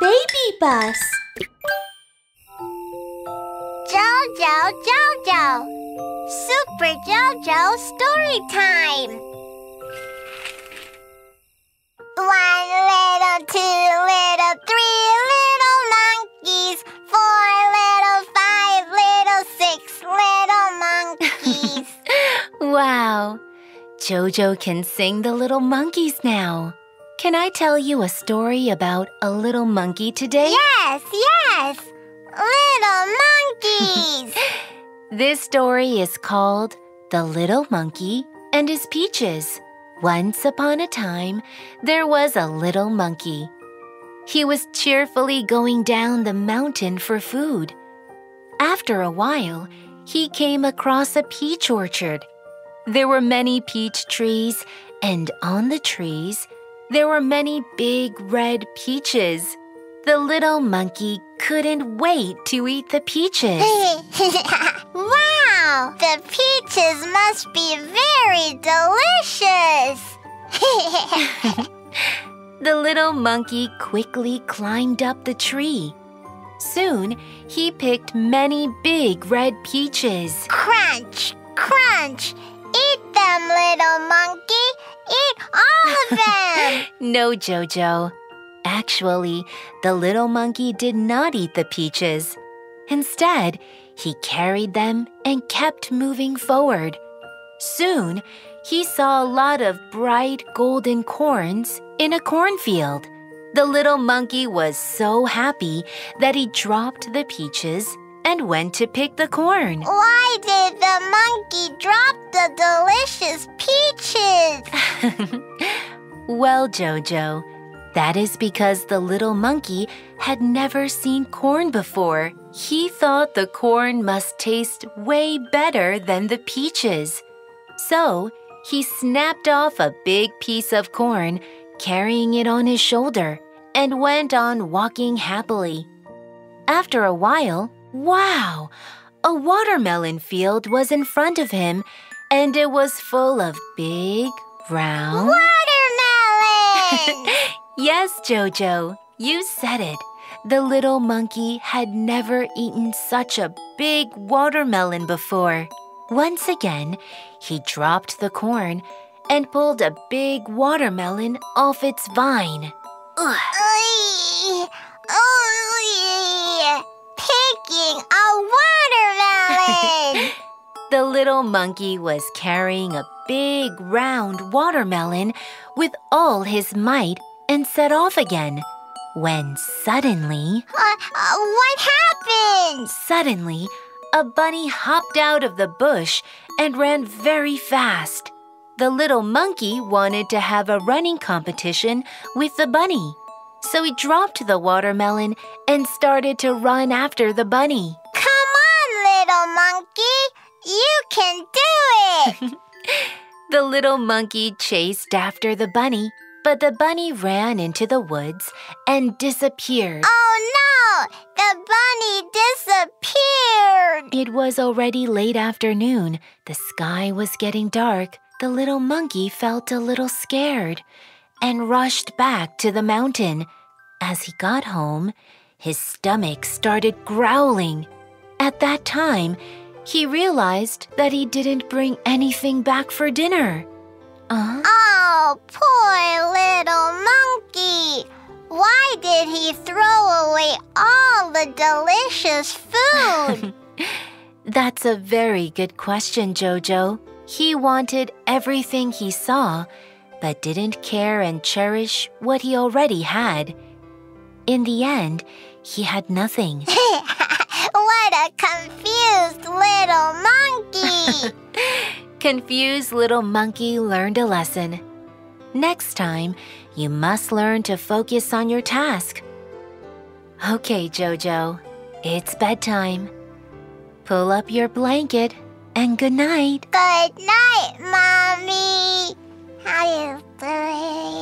baby bus. Jojo, Jojo. Super Jojo story time. One little, two little, three little monkeys. Four little, five little, six little monkeys. Wow. Jojo can sing the little monkeys now. Can I tell you a story about a little monkey today? yes, yes. Little monkeys. This story is called The Little Monkey and His Peaches. Once upon a time, there was a little monkey. He was cheerfully going down the mountain for food. After a while, he came across a peach orchard. There were many peach trees, and on the trees, there were many big red peaches. The little monkey couldn't wait to eat the peaches. wow, the peaches must be very delicious. The little monkey quickly climbed up the tree. Soon, he picked many big red peaches. crunch, crunch. Eat them, little monkey. Eat all of them. No, Jojo. Actually, the little monkey did not eat the peaches. Instead, he carried them and kept moving forward. Soon, he saw a lot of bright golden corns in a cornfield. The little monkey was so happy that he dropped the peaches and went to pick the corn. Why did the monkey drop the delicious peaches? Well, Jojo, that is because the little monkey had never seen corn before. He thought the corn must taste way better than the peaches. So, he snapped off a big piece of corn, carrying it on his shoulder, and went on walking happily. After a while, wow! A watermelon field was in front of him, and it was full of big, round. Watermelon! Yes, Jojo, you said it. The little monkey had never eaten such a big watermelon before. Once again, he dropped the corn and pulled a big watermelon off its vine. Ugh. Little monkey was carrying a big round watermelon with all his might and set off again. When suddenly, Uh, uh, what happened? Suddenly, a bunny hopped out of the bush and ran very fast. The little monkey wanted to have a running competition with the bunny. So he dropped the watermelon and started to run after the bunny. Come on, little monkey. You can do it. The little monkey chased after the bunny, but the bunny ran into the woods and disappeared. oh no, the bunny disappeared. It was already late afternoon. The sky was getting dark. The little monkey felt a little scared and rushed back to the mountain. As he got home, his stomach started growling. At that time, he realized that he didn't bring anything back for dinner. Uh, Oh, poor little monkey. Why did he throw away all the delicious food? That's a very good question, Jojo. He wanted everything he saw, but didn't care and cherish what he already had. In the end, he had nothing. a confused little monkey. confused little monkey learned a lesson. Next time, you must learn to focus on your task. Okay, Jojo, it's bedtime. Pull up your blanket and good night. Good night, Mommy. How you doing?